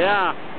Yeah.